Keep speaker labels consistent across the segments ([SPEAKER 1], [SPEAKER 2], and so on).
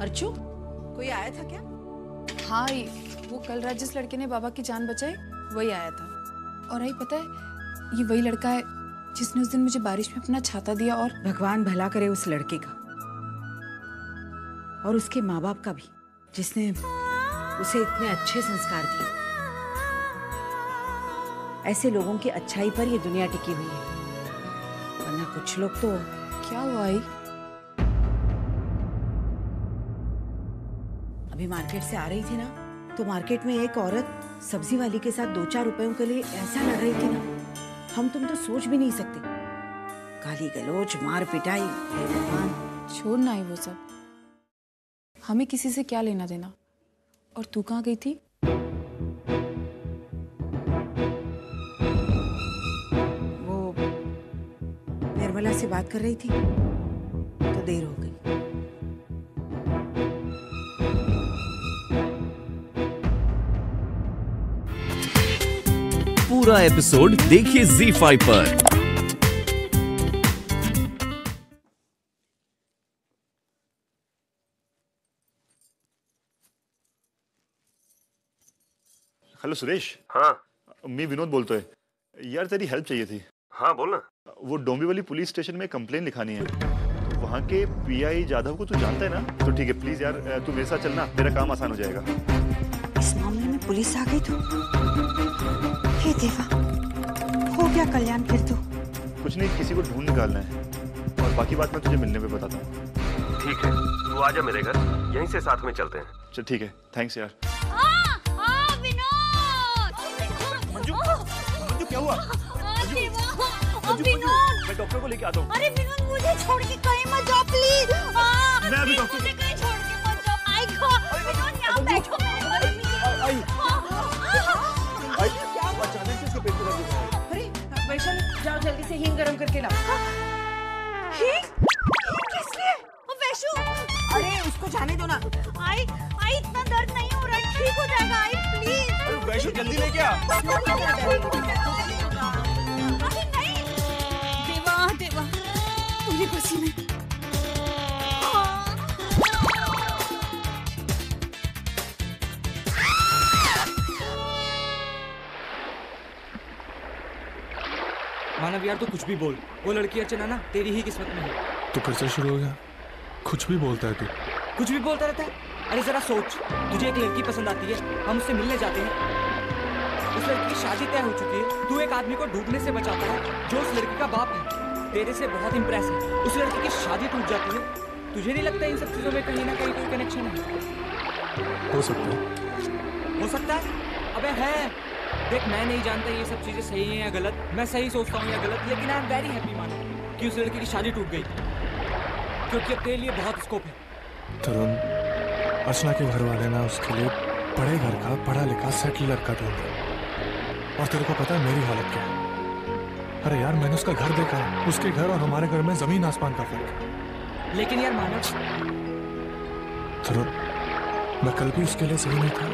[SPEAKER 1] अर्चू कोई आया था क्या?
[SPEAKER 2] हाँ वो कल रात जिस लड़के ने बाबा की जान बचाई वही आया था। और आई पता है ये वही लड़का है जिसने उस दिन मुझे बारिश में अपना छाता दिया और
[SPEAKER 1] भगवान भला करे उस लड़के का। और उसके माँ बाप का भी जिसने उसे इतने अच्छे संस्कार दिए। ऐसे लोगों की अच्छाई पर ये दुनिया टिकी हुई है। वरना कुछ लोग तो
[SPEAKER 2] क्या हुआ आई?
[SPEAKER 1] अभी मार्केट से आ रही थी ना तो मार्केट में एक औरत सब्ज़ी वाली के साथ दो चार रुपयों के लिए ऐसा लड़ रही थी ना। हम तुम तो सोच भी नहीं सकते। गाली गलोच मार पिटाई। भगवान।
[SPEAKER 2] छोड़ना ही वो सब। हमें किसी से क्या लेना देना? और तू कहाँ गई थी?
[SPEAKER 1] वो निर्मला से बात कर रही थी तो देर हो गई।
[SPEAKER 3] पूरा एपिसोड देखिए Z5 पर।
[SPEAKER 4] हेलो सुरेश
[SPEAKER 5] हाँ।
[SPEAKER 4] मी विनोद बोलतोय यार तेरी हेल्प चाहिए थी।
[SPEAKER 5] हाँ बोल ना।
[SPEAKER 4] वो डोंबिवली पुलिस स्टेशन में कंप्लेन लिखानी है। वहाँ के पीआई जाधव को तू जानता है ना? तो ठीक है प्लीज़ यार तू मेरे साथ चलना। तेरा काम आसान हो जाएगा।
[SPEAKER 1] इस मामले में पुलिस आ गई तो? हे देवा हो गया कल्याण फिर तो।
[SPEAKER 4] कुछ नहीं किसी को ढूंढ निकालना है। और बाकी बात मैं तुझे मिलने में बताता हूँ।
[SPEAKER 5] ठीक है तू आ जा मेरे घर यहीं से साथ में चलते हैं।
[SPEAKER 4] चल ठीक है थैंक्स यार।
[SPEAKER 6] मंजू
[SPEAKER 4] मंजू क्या हुआ? मैं डॉक्टर को लेके आता हूँ।
[SPEAKER 6] अरे विनोद मुझे छोड़ के कहीं मत जाओ प्लीज़
[SPEAKER 4] मैं अभी डॉक्टर-
[SPEAKER 6] मुझे कहीं छोड़ के मत जाओ। आई गो विनोद यहाँ बैठो मेरे पास
[SPEAKER 4] आई
[SPEAKER 1] जाओ जल्दी से हींग गरम करके लाओ।
[SPEAKER 6] किस लिए? वैशु।
[SPEAKER 1] अरे उसको जाने दो ना।
[SPEAKER 6] आई आई इतना दर्द नहीं हो रहा। है ठीक हो जाएगा। आई प्लीज़
[SPEAKER 4] वैशु जल्दी लेके आ।
[SPEAKER 6] नहीं। देवा देवा। मुझे पसीने
[SPEAKER 7] मानव यार तू कुछ भी बोल। वो लड़की अर्चना ना तेरी ही किस्मत में है।
[SPEAKER 8] तो फिर से शुरू हो गया? कुछ भी बोलता है तू।
[SPEAKER 7] कुछ भी बोलता रहता है? अरे जरा सोच। तुझे एक लड़की पसंद आती है हम उससे मिलने जाते हैं। उस लड़की की शादी तय हो चुकी है। तू एक आदमी को डूबने से बचाता है जो उस लड़की का बाप है। तेरे से बहुत इम्प्रेस है। उस लड़की की शादी टूट जाती है। तुझे नहीं लगता इन सब चीज़ों में कहीं ना कहीं कोई कनेक्शन है?
[SPEAKER 8] हो सकता है।
[SPEAKER 7] हो सकता है? अबे है। देख मैं नहीं जानता ये सब चीज़ें सही हैं या गलत। मैं सही सोचता हूँ या गलत लेकिन आई एम वेरी हैप्पी मानो कि उस लड़की की शादी टूट गई। क्योंकि अब तेरे लिए बहुत स्कोप है।
[SPEAKER 8] तरुण अर्चना के घर वाले ना उसके लिए बड़े घर का पढ़ा लिखा सेटल लड़का ढूंढ रहे और तेरे को पता है मेरी हालत क्या है? अरे यार मैंने उसका घर देखा है उसके घर और हमारे घर में ज़मीन आसमान का फ़र्क। है
[SPEAKER 7] लेकिन यार मानव
[SPEAKER 8] तरुण मैं कल भी उसके लिए सही नहीं था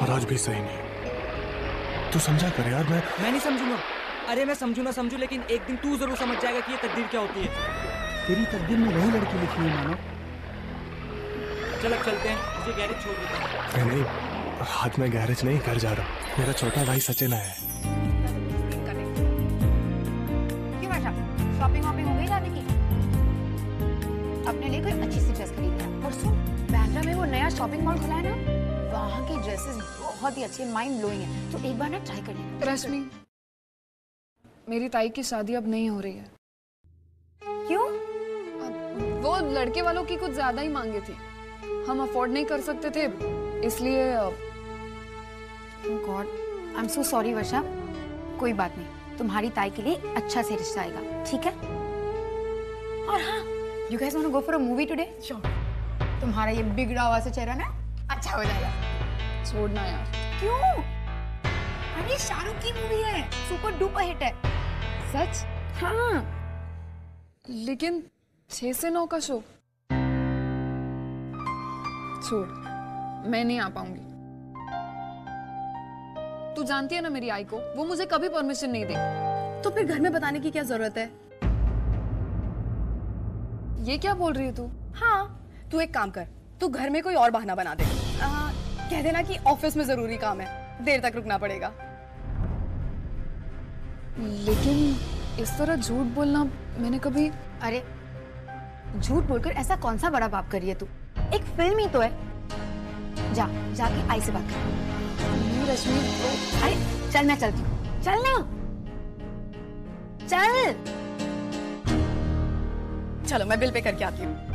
[SPEAKER 8] और आज भी सही नहीं। तू समझा कर यार मैं
[SPEAKER 7] मैं नहीं समझूँगा। अरे मैं समझू ना समझू लेकिन एक दिन तू ज़रूर समझ जाएगा कि ये तकदीर क्या होती है।
[SPEAKER 9] तेरी तकदीर में वही लड़की लिखी हुई मानो।
[SPEAKER 7] चल अब चलते हैं। मुझे गैरेज छोड़ देता हूँ
[SPEAKER 8] मैं नहीं हाथ में गैरेज नहीं घर जा रहा मेरा छोटा भाई सचिन है।
[SPEAKER 10] शॉपिंग वॉपिंग हो गई जाने की? अपने लिए कोई अच्छी सी ड्रेस खरीद और सुन बैंड्रा में वो नया शॉपिंग मॉल खुला है ना? वहाँ की ड्रेसेस बहुत ही अच्छी माइंड ब्लोइंग है। तो एक बार ना ट्राई कर लेना।
[SPEAKER 2] रश्मि मेरी ताई की शादी अब नहीं हो रही है।
[SPEAKER 10] क्यों?
[SPEAKER 2] वो लड़के वालों की कुछ ज़्यादा ही मांगे थी। हम अफोर्ड नहीं कर सकते थे इसलिए
[SPEAKER 10] God I am so sorry Varsha. कोई बात नहीं। तुम्हारी ताई के लिए अच्छा से रिश्ता आएगा ठीक है? और हाँ you guys want to go for a movie today sure तुम्हारा ये बिगड़ा हुआ सा चेहरा ना अच्छा हो जाएगा।
[SPEAKER 2] छोड़ना यार।
[SPEAKER 10] क्यों? अरे शाहरुख की मूवी है। सुपर डुपर हिट है।
[SPEAKER 2] सच?
[SPEAKER 10] हाँ।
[SPEAKER 2] लेकिन छह से नौ का शो छोड़ मैं नहीं आ पाऊँगी। तू जानती है ना मेरी आई को? वो मुझे कभी परमिशन नहीं देगी।
[SPEAKER 11] तो फिर घर में बताने की क्या ज़रूरत है?
[SPEAKER 2] ये क्या बोल रही है तू?
[SPEAKER 11] हाँ। तू एक काम कर तू घर में कोई और बहाना बना दे। कह देना कि ऑफ़िस में ज़रूरी काम है। देर तक रुकना पड़ेगा।
[SPEAKER 2] लेकिन इस तरह झूठ बोलना मैंने कभी
[SPEAKER 10] अरे झूठ बोलकर ऐसा कौन सा बड़ा पाप करिए तू? एक फ़िल्म ही तो है। जा जाके आई से बात कर।
[SPEAKER 2] रश्मि
[SPEAKER 10] अरे चल मैं चलती हूँ। चल ना। चल।
[SPEAKER 11] चलो मैं बिल पे करके आती हूँ।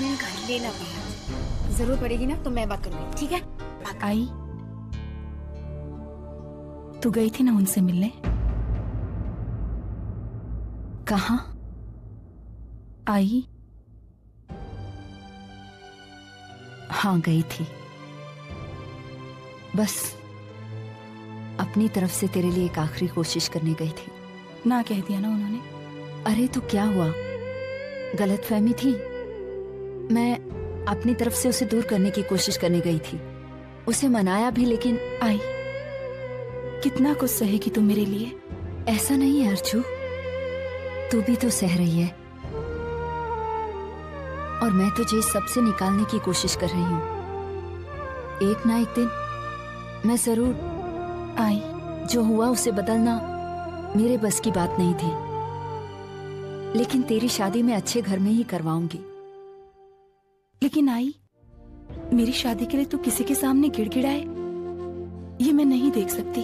[SPEAKER 10] उसमें कर लेना बात ज़रूरत पड़ेगी ना तो मैं बात करूँगी ठीक है?
[SPEAKER 12] आई तू गई थी ना उनसे मिलने? कहा? आई? हाँ गई थी। बस अपनी तरफ़ से तेरे लिए एक आखिरी कोशिश करने गई थी। ना कह दिया ना उन्होंने। अरे तो क्या हुआ? गलतफहमी थी? मैं अपनी तरफ़ से उसे दूर करने की कोशिश करने गई थी। उसे मनाया भी, लेकिन आई। कितना कुछ सहेगी तू मेरे लिए। ऐसा नहीं है, अर्जू। तू भी तो सह रही है। और मैं तुझे सबसे निकालने की कोशिश कर रही हूँ। एक ना एक दिन मैं ज़रूर आई। जो हुआ उसे बदलना मेरे बस की बात नहीं थी। लेकिन तेरी शादी मैं अच्छे घर में ही करवाऊँगी। लेकिन आई, मेरी शादी के लिए तू किसी के सामने गिड़गिड़ाए। ये मैं नहीं देख सकती।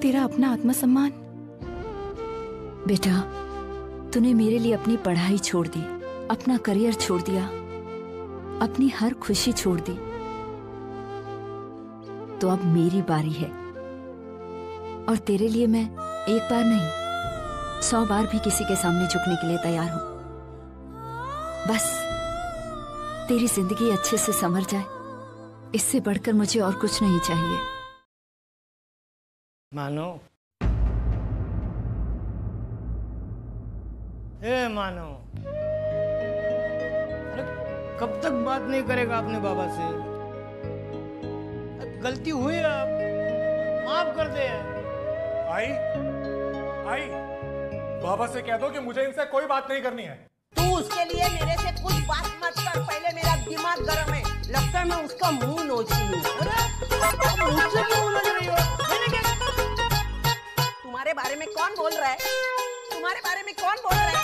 [SPEAKER 12] तेरा अपना आत्मसम्मान। बेटा, तूने मेरे लिए अपनी पढ़ाई छोड़ दी, अपना करियर छोड़ दिया, अपनी हर खुशी छोड़ दी। तो अब मेरी बारी है। और तेरे लिए मैं एक बार नहीं, सौ बार भी किसी के सामने झुकने के लिए तैयार हूँ। बस। तेरी ज़िंदगी अच्छे से समर जाए। इससे बढ़कर मुझे और कुछ नहीं चाहिए।
[SPEAKER 13] मानो। ए मानो। अरे कब तक बात नहीं करेगा अपने बाबा से? गलती हुई है अब माफ़ कर दे।
[SPEAKER 8] आई आई बाबा से कह दो कि मुझे इनसे कोई बात नहीं करनी है।
[SPEAKER 14] तू उसके लिए मेरे से कुछ बात मत कर। पहले मेरा दिमाग गर्म है। लगता है मैं उसका मुँह नोची हूँ। मुझसे क्यों नोच रही हो। तुम्हारे बारे में कौन बोल रहा है? तुम्हारे बारे में कौन बोल रहा है? ये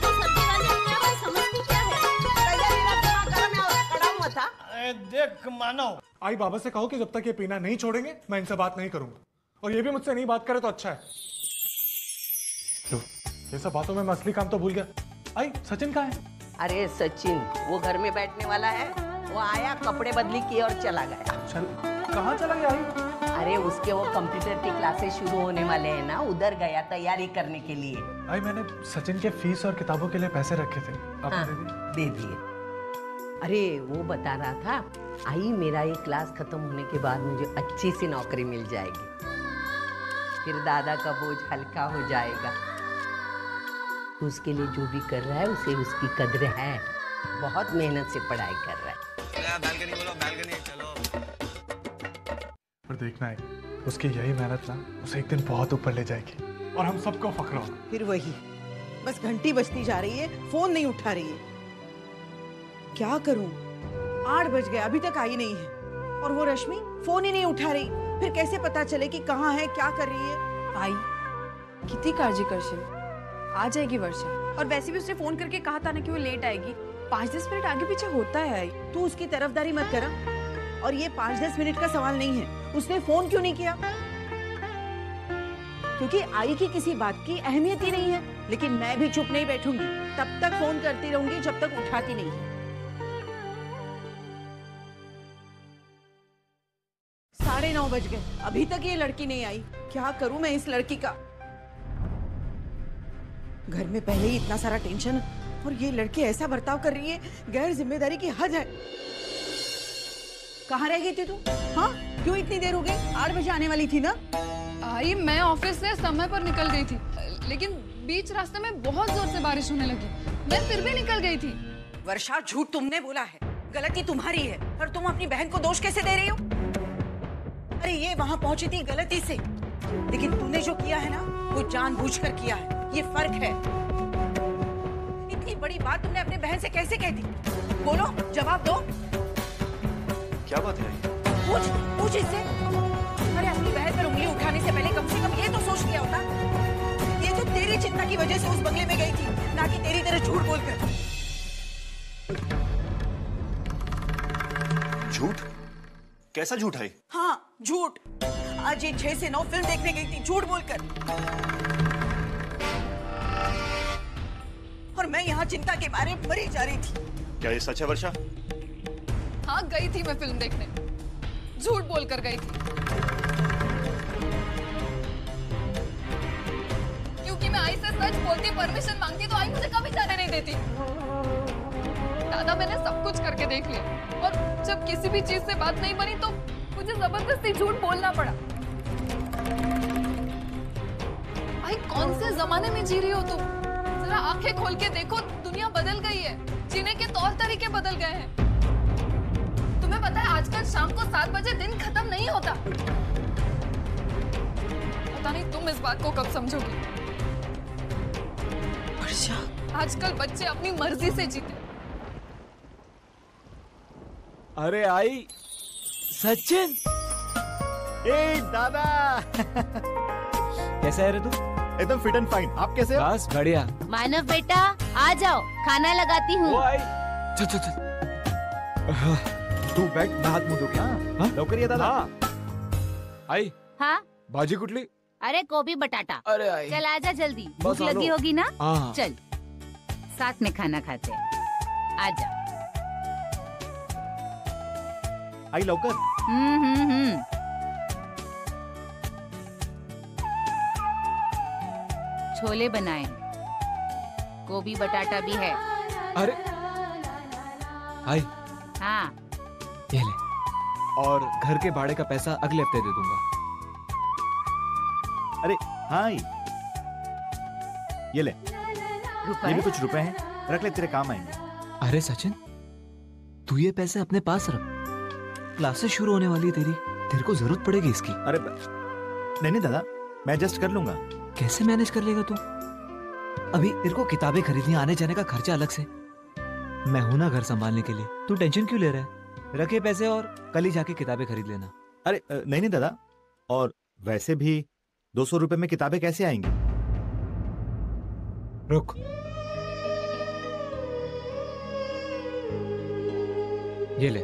[SPEAKER 14] सब्ज़ी वाली अपने आप को समझती क्या है? पहले मेरा दिमाग गर्म है और खड़ा हुआ था।
[SPEAKER 13] अरे देख मानो।
[SPEAKER 8] आई बाबा से कहो कि जब तक ये पीना नहीं छोड़ेंगे मैं इनसे बात नहीं करूँगा। और ये भी मुझसे नहीं बात करे तो अच्छा है। ये सब बातों में मैं असली काम तो भूल गया। आई सचिन कहाँ है?
[SPEAKER 14] अरे सचिन वो घर में बैठने वाला है। वो आया कपड़े बदली किए और चला गया।
[SPEAKER 8] चल कहाँ चला गया आई?
[SPEAKER 14] अरे उसके वो कंप्यूटर की क्लासेस शुरू होने वाले हैं ना उधर गया तैयारी करने के लिए।
[SPEAKER 8] आई मैंने सचिन के फ़ीस और किताबों के लिए पैसे रखे थे। अब
[SPEAKER 14] हाँ,
[SPEAKER 8] दे दिए।
[SPEAKER 14] अरे वो बता रहा था आई मेरा ये क्लास खत्म होने के बाद मुझे अच्छी सी नौकरी मिल जाएगी। फिर दादा का बोझ हल्का हो जाएगा। उसके लिए जो भी कर रहा है उसे उसकी कद्र है। बहुत मेहनत से पढ़ाई कर रहा है।
[SPEAKER 8] पर देखना है उसकी यही मेहनत ना उसे एक दिन बहुत ऊपर ले जाएगी। और हम सबको फख्र होगा।
[SPEAKER 15] फिर वही। बस घंटी बजती जा रही है फ़ोन नहीं उठा रही है। क्या करूँ? आठ बज गए अभी तक आई नहीं है। और वो रश्मि फ़ोन ही नहीं उठा रही। फिर कैसे पता चले कि कहाँ है क्या कर रही है?
[SPEAKER 2] आई कितनी काळजी करशील आ जाएगी वर्षा। और वैसे भी उसने फ़ोन करके कहा था ना कि वो लेट आएगी। पाँच दस मिनट आगे पीछे होता है।
[SPEAKER 15] तू उसकी तरफदारी मत करा। और ये पाँच दस मिनट का सवाल नहीं है। उसने फ़ोन क्यों नहीं किया? क्योंकि आई की किसी बात की अहमियत ही नहीं है। लेकिन मैं भी चुप नहीं बैठूँगी। तब तक फ़ोन करती रहूँगी जब तक उठाती नहीं है। साढ़े नौ बज गए। अभी तक ये लड़की नहीं आई। क्या करूँ मैं इस लड़की का? घर में पहले ही इतना सारा टेंशन और ये लड़की ऐसा बर्ताव कर रही है गैर ज़िम्मेदारी की हद है। कहाँ रह गई थी तू? हाँ? क्यों इतनी देर हो गई? आठ बजे आने वाली थी ना?
[SPEAKER 2] आई मैं ऑफ़िस से समय पर निकल गई थी लेकिन बीच रास्ते में बहुत ज़ोर से बारिश होने लगी। मैं फिर भी निकल गई थी।
[SPEAKER 15] वर्षा झूठ तुमने बोला है। गलती तुम्हारी है। और तुम अपनी बहन को दोष कैसे दे रही हो? अरे ये वहाँ पहुँची थी गलती से। लेकिन तूने जो किया है ना वो जानबूझकर किया है। ये फ़र्क है। इतनी बड़ी बात तुमने अपने बहन से कैसे कह दी? बोलो जवाब दो।
[SPEAKER 16] क्या बात है?
[SPEAKER 15] पूछ पूछ इससे। अरे अपनी बहन पर उंगली उठाने से पहले कम से कम ये तो सोच लिया होता। ये तो तेरी चिंता की वजह से उस बंगले में गई थी ना कि तेरी तरह झूठ बोलकर।
[SPEAKER 16] झूठ? कैसा झूठ है?
[SPEAKER 15] हाँ झूठ। आज ये छह से नौ फ़िल्म देखने गई थी झूठ बोलकर। और मैं यहाँ चिंता के बारे में मरी जा रही थी।
[SPEAKER 16] क्या ये सच है वर्षा?
[SPEAKER 2] हाँ गई थी मैं फ़िल्म देखने। झूठ बोलकर गई थी। क्योंकि मैं आई से सच बोलती परमिशन मांगती तो आई मुझे कभी जाने नहीं देती। दादा मैंने सब कुछ करके देख लिया। और जब किसी भी चीज़ से बात नहीं बनी तो मुझे ज़बरदस्ती झूठ बोलना पड़ा। आई कौन से जमाने में जी रही हो तुम? आँखें खोल के देखो दुनिया बदल गई है। जीने के तौर तरीके बदल गए हैं। तुम्हें पता है आजकल शाम को सात बजे दिन खत्म नहीं होता। पता नहीं तुम इस बात को कब समझोगी। आजकल बच्चे अपनी मर्ज़ी से जीते।
[SPEAKER 17] अरे आई सचिन।
[SPEAKER 16] ए दादा।
[SPEAKER 17] कैसा है रे तू
[SPEAKER 16] एकदम फिट एंड फाइन आप कैसे हो?
[SPEAKER 17] बस बढ़िया।
[SPEAKER 18] मानव बेटा आ जाओ खाना लगाती हूँ।
[SPEAKER 17] चल चल चल।
[SPEAKER 16] तू बैठ मैं हाथ मुँह धो के। हाँ। लवकर ये दादा।
[SPEAKER 17] आई।
[SPEAKER 18] हाँ?
[SPEAKER 17] भाजी कुठली
[SPEAKER 18] अरे गोभी बटाटा।
[SPEAKER 17] अरे आई।
[SPEAKER 18] चल आजा जल्दी। भूख लगी होगी ना?
[SPEAKER 17] हाँ।
[SPEAKER 18] चल। साथ में खाना खाते हैं। आजा
[SPEAKER 16] आई लवकर
[SPEAKER 18] हम्म हम्म हम्म। छोले बनाए। गोभी बटाटा भी है।
[SPEAKER 17] अरे आई
[SPEAKER 18] हाँ।
[SPEAKER 17] ये ले। और घर के भाड़े का पैसा अगले हफ़्ते दे दूँगा।
[SPEAKER 16] अरे हाँ ये ले। ये भी कुछ रुपए हैं। रख ले तेरे काम आएँगे।
[SPEAKER 17] अरे सचिन तू ये पैसे अपने पास रख। क्लासेस शुरू होने वाली है तेरी। तेरे को ज़रूरत पड़ेगी इसकी।
[SPEAKER 16] अरे नहीं नहीं दादा मैं एडजस्ट कर लूँगा।
[SPEAKER 17] कैसे मैनेज कर लेगा तू? अभी तेरे को किताबें खरीदनी आने जाने का खर्चा अलग से। मैं हूँ ना घर संभालने के लिए। तू टेंशन क्यों ले रहा है? रखे पैसे और कल ही जाके किताबें खरीद लेना।
[SPEAKER 16] अरे नहीं नहीं दादा। और वैसे भी दो सौ रुपए में किताबें कैसे आएँगी?
[SPEAKER 17] रुक। ये ले।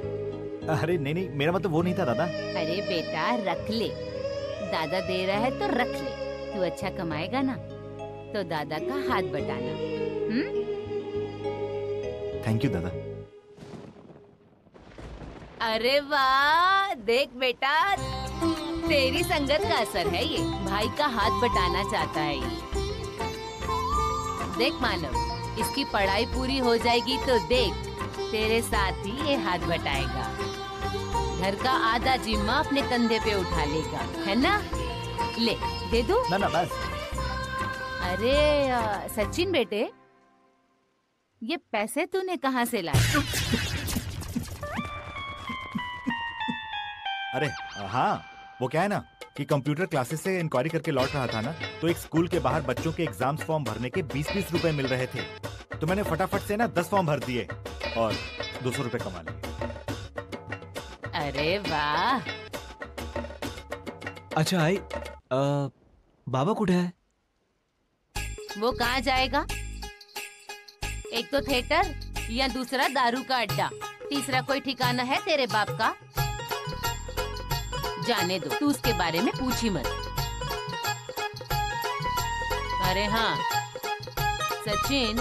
[SPEAKER 16] अरे नहीं नहीं मेरा मतलब वो नहीं था दादा।
[SPEAKER 18] अरे बेटा रख ले। दादा दे रहा है तो रख ले। तू अच्छा कमाएगा ना तो दादा का हाथ बटाना। हम्म?
[SPEAKER 16] थैंक यू दादा।
[SPEAKER 18] अरे वाह देख बेटा तेरी संगत का असर है ये। भाई का हाथ बटाना चाहता है ये। देख मानव इसकी पढ़ाई पूरी हो जाएगी तो देख तेरे साथ ही ये हाथ बटाएगा। घर का आधा जिम्मा अपने कंधे पे उठा लेगा है ना? ले दे दू।
[SPEAKER 16] ना ना बस।
[SPEAKER 18] अरे सचिन बेटे ये पैसे तूने कहाँ से लाए?
[SPEAKER 16] अरे हाँ वो क्या है ना कि कंप्यूटर क्लासेस से इंक्वायरी करके लौट रहा था ना तो एक स्कूल के बाहर बच्चों के एग्ज़ाम्स फॉर्म भरने के बीस बीस रुपए मिल रहे थे। तो मैंने फटाफट से ना दस फॉर्म भर दिए और दो सौ रुपए कमा लिए।
[SPEAKER 18] अरे वाह।
[SPEAKER 17] अच्छा आई बाबा कुठे आहे
[SPEAKER 18] वो कहाँ जाएगा? एक तो थिएटर या दूसरा दारू का अड्डा? तीसरा कोई ठिकाना है तेरे बाप का? जाने दो। तू उसके बारे में पूछ ही मत। अरे हाँ। सचिन,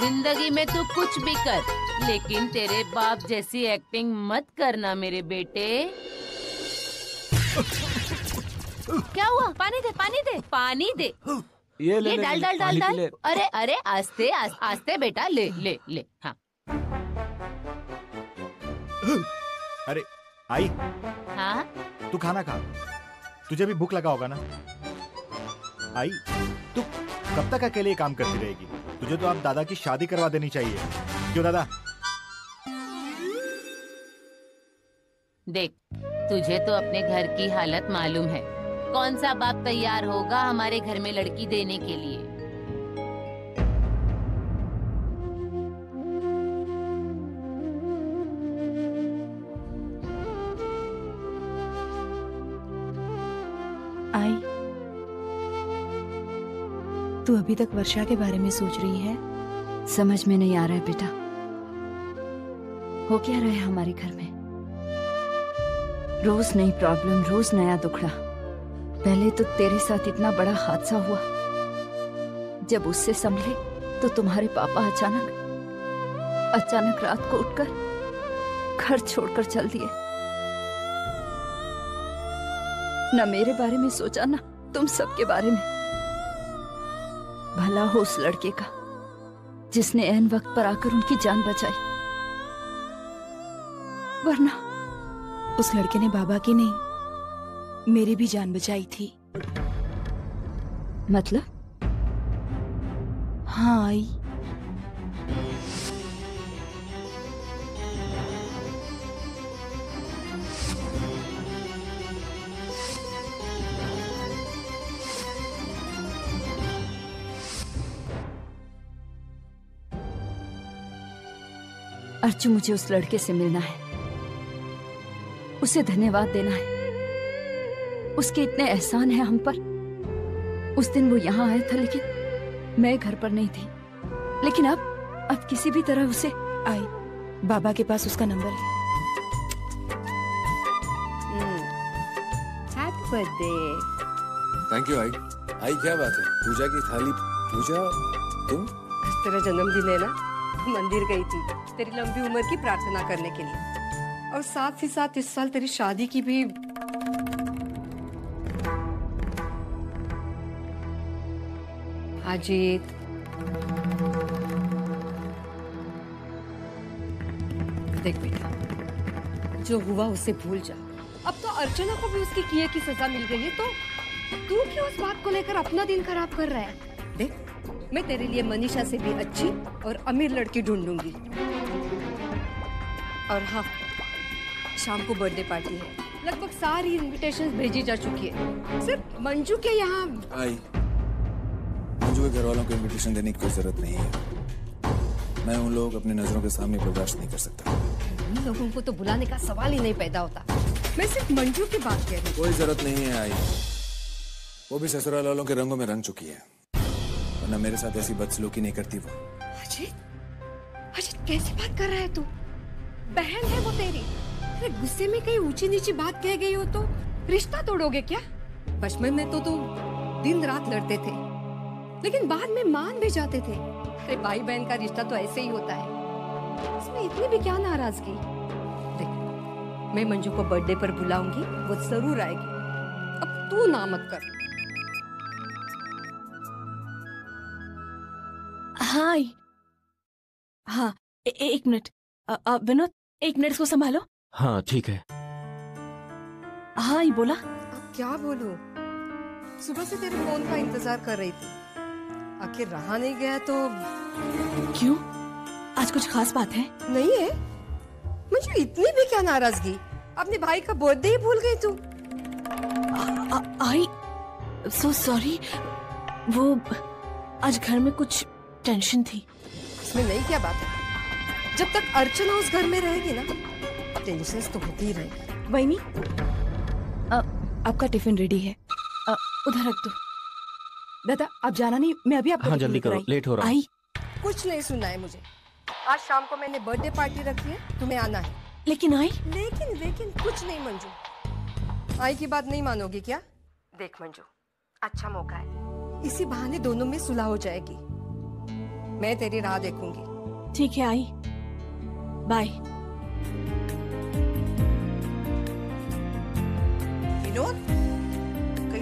[SPEAKER 18] ज़िंदगी में तू कुछ भी कर, लेकिन तेरे बाप जैसी एक्टिंग मत करना मेरे बेटे। क्या हुआ? पानी दे पानी दे पानी दे।
[SPEAKER 17] ये ले
[SPEAKER 18] ये
[SPEAKER 17] ले,
[SPEAKER 18] डाल डाल डाल डाल। अरे अरे आस्ते आस्ते बेटा ले ले ले। हाँ।
[SPEAKER 16] अरे आई।
[SPEAKER 18] हाँ?
[SPEAKER 16] तू खाना खा। तुझे भी भूख लगा होगा ना? आई तू कब तक अकेले काम करती रहेगी? तुझे तो आप दादा की शादी करवा देनी चाहिए। क्यों दादा?
[SPEAKER 18] देख तुझे तो अपने घर की हालत मालूम है। कौन सा बाप तैयार होगा हमारे घर में लड़की देने के लिए?
[SPEAKER 19] आई तू अभी तक वर्षा के बारे में सोच रही है?
[SPEAKER 12] समझ में नहीं आ रहा है बेटा। हो क्या रहा है हमारे घर में? रोज नई प्रॉब्लम रोज नया दुखड़ा। पहले तो तेरे साथ इतना बड़ा हादसा हुआ। जब उससे संभले तो तुम्हारे पापा अचानक अचानक रात को उठकर घर छोड़कर चल दिए। न मेरे बारे में सोचा, ना तुम सबके बारे में। भला हो उस लड़के का, जिसने एन वक्त पर आकर उनकी जान बचाई। वरना
[SPEAKER 19] उस लड़के ने बाबा की नहीं मेरी भी जान बचाई थी।
[SPEAKER 12] मतलब?
[SPEAKER 19] हाँ आई।
[SPEAKER 12] अर्जु मुझे उस लड़के से मिलना है। उसे धन्यवाद देना है। उसके इतने एहसान है हम पर। उस दिन वो यहाँ आया था लेकिन मैं घर पर नहीं थी। लेकिन अब अब किसी भी तरह उसे
[SPEAKER 19] आई। बाबा के पास उसका नंबर है।
[SPEAKER 20] थैंक यू आई आई क्या बात है? पूजा की थाली पूजा तुम?
[SPEAKER 11] आज तेरा जन्मदिन है ना मंदिर गई थी तेरी लंबी उम्र की प्रार्थना करने के लिए। और साथ ही साथ इस साल तेरी शादी की भी अजीत। देख बेटा, जो हुआ उसे भूल जा। अब तो अर्चना को भी उसकी किए की सजा मिल गई है तो तू क्यों उस बात को लेकर अपना दिन खराब कर रहा है? देख, मैं तेरे लिए मनीषा से भी अच्छी और अमीर लड़की ढूंढूँगी। और हाँ शाम को बर्थडे पार्टी है। लगभग सारी इनविटेशन भेजी जा चुकी है। सिर्फ़ मंजू के यहाँ
[SPEAKER 20] आई। मंजू के घर वालों को इनविटेशन देने की कोई ज़रूरत नहीं है। मैं उन लोगों को अपनी नज़रों के सामने बर्दाश्त नहीं कर सकता।
[SPEAKER 11] इन लोगों को तो बुलाने का सवाल ही नहीं पैदा होता। मैं सिर्फ़ मंजू की बात कह रही हूँ।
[SPEAKER 20] कोई ज़रूरत नहीं है आई। वो भी ससुराल वालों के रंगों में रंग चुकी है। वरना मेरे साथ ऐसी बदसलूकी नहीं करती वो।
[SPEAKER 11] अजीत अजीत कैसी बात कर रहा है तू? बहन है वो तेरी। अरे गुस्से में कहीं ऊँची नीची बात कह गई हो तो। रिश्ता तोड़ोगे क्या? बचपन में तो तुम दिन रात लड़ते थे। लेकिन बाद में मान भी जाते थे। अरे भाई बहन का रिश्ता तो ऐसे ही होता है। इसमें इतनी भी क्या नाराज़गी? देख मैं मंजू को बर्थडे पर बुलाऊँगी वो ज़रूर आएगी। अब तू ना मत कर।
[SPEAKER 19] हाँ हाँ ए, एक मिनट। विनोद एक मिनट इसको संभालो।
[SPEAKER 21] हाँ ठीक है।
[SPEAKER 19] हाँ बोला।
[SPEAKER 11] अब क्या बोलूँ? सुबह से तेरे फ़ोन का इंतज़ार कर रही थी। आखिर रहा नहीं गया तो
[SPEAKER 19] क्यों? आज कुछ खास बात है?
[SPEAKER 11] नहीं है। मुझे इतनी भी क्या नाराज़गी। अपने भाई का बर्थडे ही भूल गई तू।
[SPEAKER 19] आई सो सॉरी वो आज घर में कुछ टेंशन थी।
[SPEAKER 11] इसमें नहीं क्या बात है? जब तक अर्चना उस घर में रहेगी ना टेंशन तो होती ही रहेगी।
[SPEAKER 19] वहीनी आपका टिफ़िन रेडी है। उधर रख दो। दादा आप जाना नहीं मैं अभी आपका
[SPEAKER 21] हाँ, जल्दी करो, लेट हो रहा
[SPEAKER 19] आई।
[SPEAKER 11] कुछ नहीं सुनना है मुझे। आज शाम को मैंने बर्थडे पार्टी रखी है तुम्हें आना है।
[SPEAKER 19] लेकिन आई?
[SPEAKER 11] लेकिन लेकिन कुछ नहीं मंजू। आई की बात नहीं मानोगी क्या? देख मंजू अच्छा मौका है। इसी बहाने दोनों में सुलह हो जाएगी। मैं तेरी राह देखूँगी।
[SPEAKER 19] ठीक है आई। बाय
[SPEAKER 4] विनोद?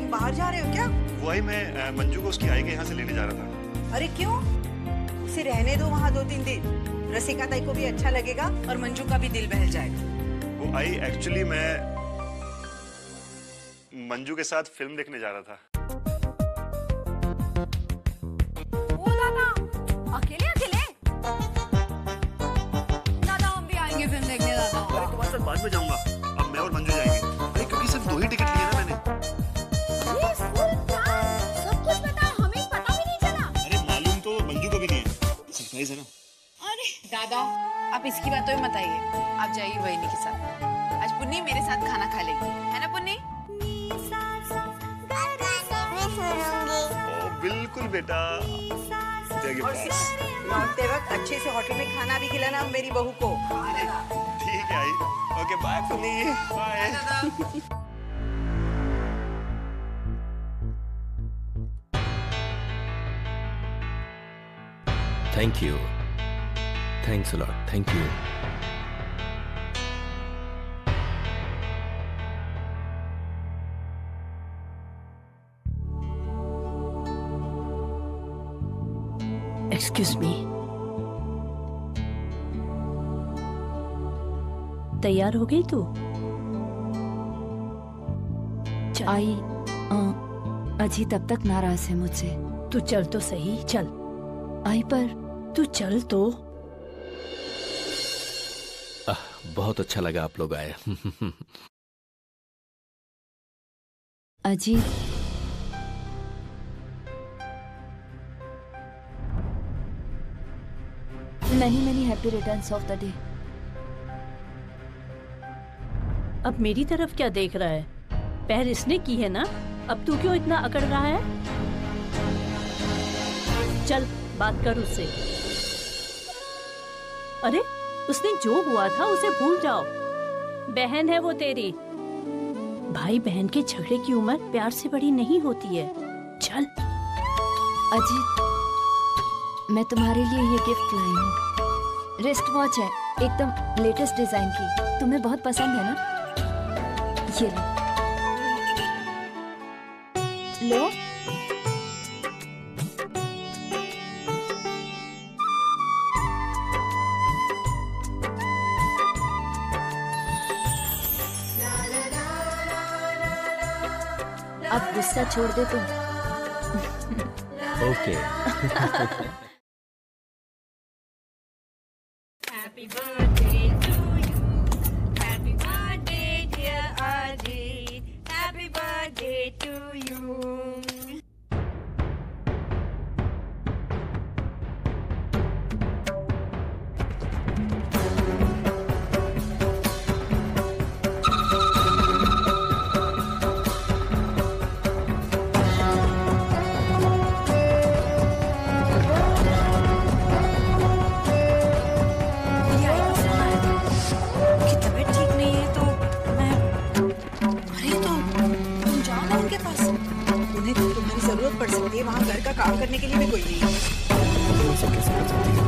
[SPEAKER 4] कहीं बाहर जा रहे हो क्या?
[SPEAKER 22] वही मैं मंजू को उसकी आई के यहाँ से लेने जा रहा था।
[SPEAKER 4] अरे क्यों? उसे रहने दो वहाँ दो तीन दिन। रसिका ताई को भी अच्छा लगेगा और मंजू का भी दिल बहल जाएगा।
[SPEAKER 22] वो आई एक्चुअली मैं मंजू के साथ फ़िल्म देखने जा रहा था।
[SPEAKER 2] दादा
[SPEAKER 19] आप इसकी बातों में मत आइए। आप जाइए वहीनी के साथ आज पुन्नी मेरे साथ खाना खा लेगी। है ना पुन्नी?
[SPEAKER 22] बिल्कुल बेटा।
[SPEAKER 4] लौटते वक्त अच्छे से होटल में खाना भी खिलाना मेरी बहू को।
[SPEAKER 22] ठीक है आई। Okay bye Puni bye
[SPEAKER 23] thank you thanks lot thank you
[SPEAKER 21] excuse me तैयार हो गई तू?
[SPEAKER 12] आई अ, अजी तब तक नाराज़ है मुझसे।
[SPEAKER 21] तू चल तो सही चल।
[SPEAKER 12] आई पर
[SPEAKER 21] तू चल तो।
[SPEAKER 23] बहुत अच्छा लगा आप लोग आए।
[SPEAKER 12] अजी many many happy returns of the day
[SPEAKER 21] अब मेरी तरफ़ क्या देख रहा है? पहर इसने की है ना? अब तू क्यों इतना अकड़ रहा है? चल बात कर उससे। अरे उसने जो हुआ था उसे भूल जाओ। बहन है वो तेरी। भाई बहन के झगड़े की उम्र प्यार से बड़ी नहीं होती है। चल।
[SPEAKER 12] अजी मैं तुम्हारे लिए ये गिफ्ट लाई हूँ। रिस्ट वॉच है, एकदम लेटेस्ट डिज़ाइन की। तुम्हें बहुत पसंद है ना? ये लो। लो। अब गुस्सा छोड़ दे तुम।
[SPEAKER 23] ओके।
[SPEAKER 15] घर का काम करने के लिए भी कोई नहीं
[SPEAKER 20] सब कैसे कर सकती है?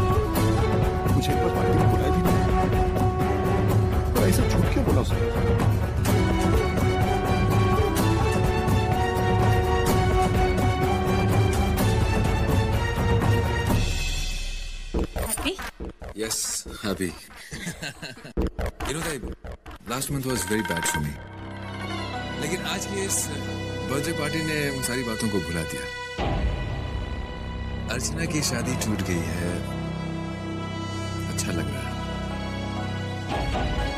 [SPEAKER 20] मुझे एक बार पार्टी में बुलाया भी नहीं ऐसा झूठ क्यों बोला उसने? Yes, happy. you know that last month was very bad for me. लेकिन आज की इस बर्थडे पार्टी ने उन सारी बातों को भुला दिया। अर्चना की शादी टूट गई है। अच्छा लग रहा है।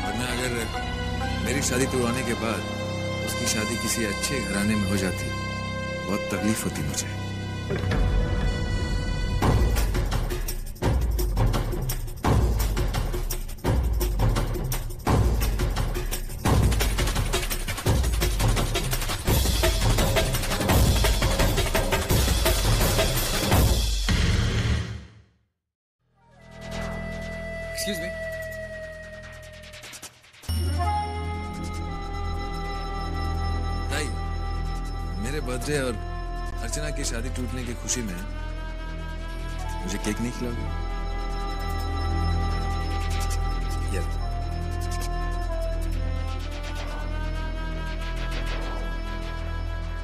[SPEAKER 20] वरना अगर मेरी शादी टूटने के बाद उसकी शादी किसी अच्छे घराने में हो जाती, बहुत तकलीफ़ होती मुझे। बर्थडे और अर्चना की शादी टूटने की खुशी में मुझे केक नहीं खिलाओगे?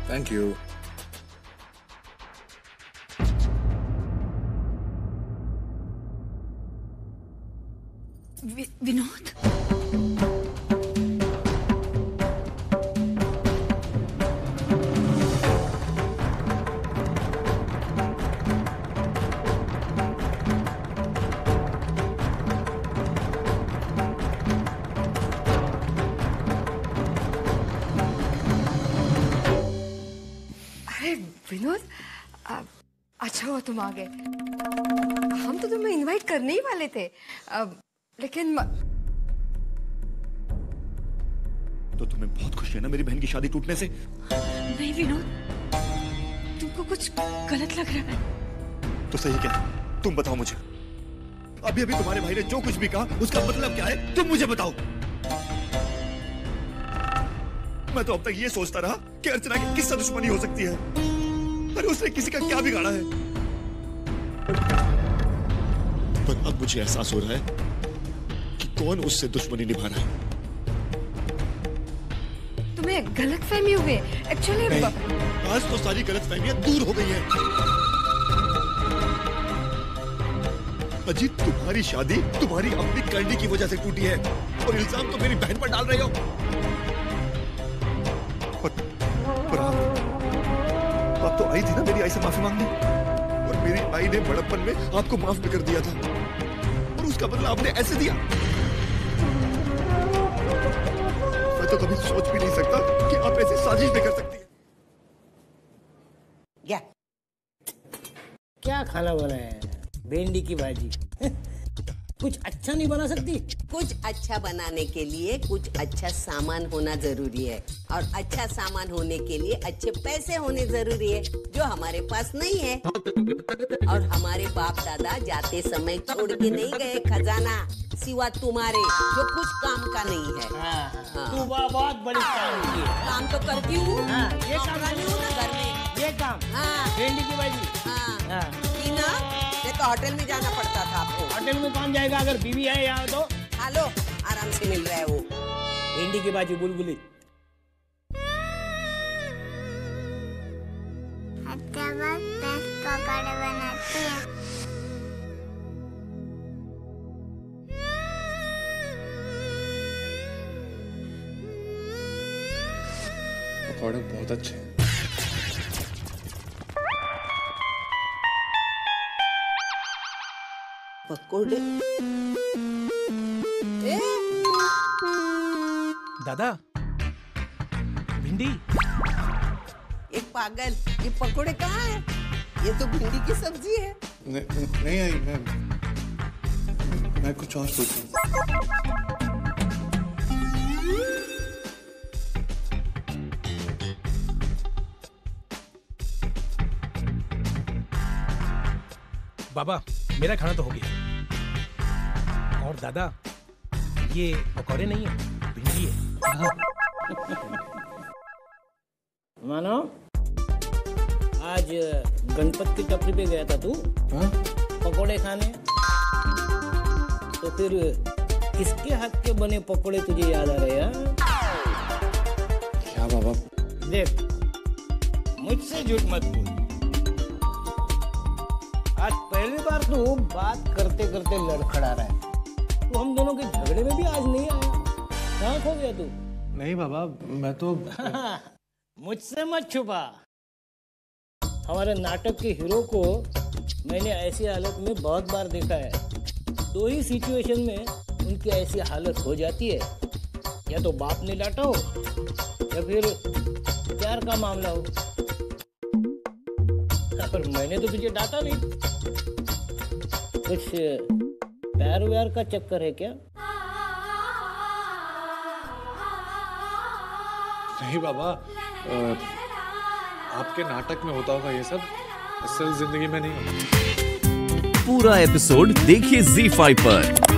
[SPEAKER 20] Thank you
[SPEAKER 15] Vinod?
[SPEAKER 24] विनोद अच्छा हुआ तुम आ गए। हम तो तुम्हें इनवाइट करने ही वाले थे अ, लेकिन म-
[SPEAKER 22] तो तुम्हें बहुत खुशी है ना मेरी बहन की शादी टूटने से?
[SPEAKER 15] नहीं विनोद तुमको
[SPEAKER 11] कुछ गलत लग रहा है।
[SPEAKER 22] तो सही क्या? तुम बताओ मुझे। अभी अभी तुम्हारे भाई ने जो कुछ भी कहा उसका मतलब क्या है? तुम मुझे बताओ। मैं तो अब तक ये सोचता रहा कि अर्चना की किससे दुश्मनी हो सकती है। अरे उसने किसी का क्या बिगाड़ा है? पर अब मुझे एहसास हो रहा है कि कौन उससे दुश्मनी निभा रहा है।
[SPEAKER 11] तुम्हें गलत फहमी हुई। है एक्चुअली
[SPEAKER 22] आज तो सारी गलत फहमियाँ दूर हो गई हैं। अजीत तुम्हारी शादी तुम्हारी अपनी करने की वजह से टूटी है और इल्ज़ाम तो मेरी बहन पर डाल रहे हो। आई थी ना मेरी आई से माफ़ी मांगने? और मेरी आई ने बड़प्पन में आपको माफ़ भी कर दिया था। और उसका बदला आपने ऐसे दिया। मैं तो कभी सोच भी नहीं सकता कि आप ऐसी साजिश भी कर सकती हैं।
[SPEAKER 13] क्या? क्या खाना बनाया है? भिंडी की भाजी। कुछ अच्छा नहीं बना सकती?
[SPEAKER 14] कुछ अच्छा बनाने के लिए कुछ अच्छा सामान होना ज़रूरी है। और अच्छा सामान होने के लिए अच्छे पैसे होने ज़रूरी है जो हमारे पास नहीं है। और हमारे बाप दादा जाते समय छोड़ के नहीं गए खजाना सिवा तुम्हारे जो कुछ काम का नहीं है। हाँ।
[SPEAKER 13] तू बहुत बड़ी काम की
[SPEAKER 14] काम तो करती हूँ।
[SPEAKER 13] हाँ, ये काम
[SPEAKER 14] नौकरानी हूँ ना घर में।
[SPEAKER 13] ये काम।
[SPEAKER 14] हाँ।
[SPEAKER 13] भिंडी की भाजी।
[SPEAKER 14] हाँ।
[SPEAKER 13] हाँ।
[SPEAKER 14] तो होटल में जाना पड़ता था आपको।
[SPEAKER 13] होटल में कौन जाएगा अगर बीवी है यहाँ तो?
[SPEAKER 14] हेलो आराम से मिल रहा है। वो
[SPEAKER 13] भिंडी की भाजी बुलबुली
[SPEAKER 25] पकौड़े बनाती है।
[SPEAKER 8] पकौड़े बहुत अच्छे हैं।
[SPEAKER 14] पकोड़े
[SPEAKER 26] दादा भिंडी।
[SPEAKER 14] एक पागल ये पकोड़े कहाँ है? ये तो भिंडी की सब्ज़ी है।
[SPEAKER 8] न- न- नहीं आई मैं मैं कुछ और सोचूं
[SPEAKER 26] बाबा मेरा खाना तो हो गया। और दादा ये पकौड़े नहीं है भिंडी है।
[SPEAKER 13] मानो आज गणपत की टपरी पे गया था तू। पकोड़े खाने। तो फिर किसके हाथ के बने पकोड़े तुझे याद आ रहे हैं
[SPEAKER 8] क्या बाबा?
[SPEAKER 13] देख मुझसे झूठ मत बोल। आज पहली बार तू बात करते करते लड़खड़ा रहा है। तू हम दोनों के झगड़े में भी आज नहीं आया कहाँ खो गया तू।
[SPEAKER 8] नहीं बाबा मैं तो
[SPEAKER 13] मुझसे मत छुपा। हमारे नाटक के हीरो को मैंने ऐसी हालत में बहुत बार देखा है। दो ही सिचुएशन में उनकी ऐसी हालत हो जाती है। या तो बाप ने डांटा हो या फिर प्यार का मामला हो। पर मैंने तो तुझे डांटा नहीं। कुछ प्यार व्यार का चक्कर है क्या?
[SPEAKER 8] नहीं बाबा आपके नाटक में होता होगा ये सब। असल ज़िंदगी में नहीं होता।
[SPEAKER 3] पूरा एपिसोड देखिए Z5 पर।